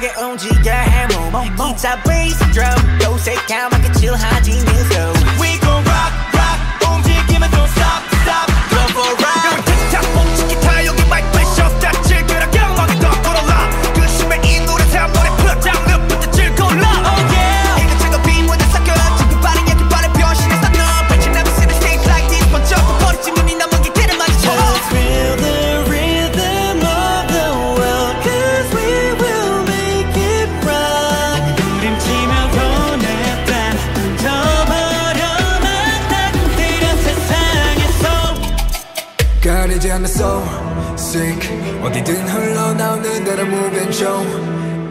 个 OG 的 hammer，一砸 bass drum，都是 come like a chill hot in the soul。 떨지 않았어 sick. 어디든 흘러나오는 대로 move and show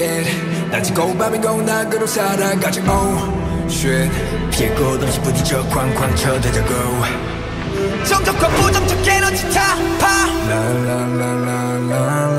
it 낮이고 밤이고 나 그로 살아가지 oh shit 피해 꽃없이 부딪혀 쾅쾅 쳐대자고 정적과 부정적 에너지 타파 라라라라라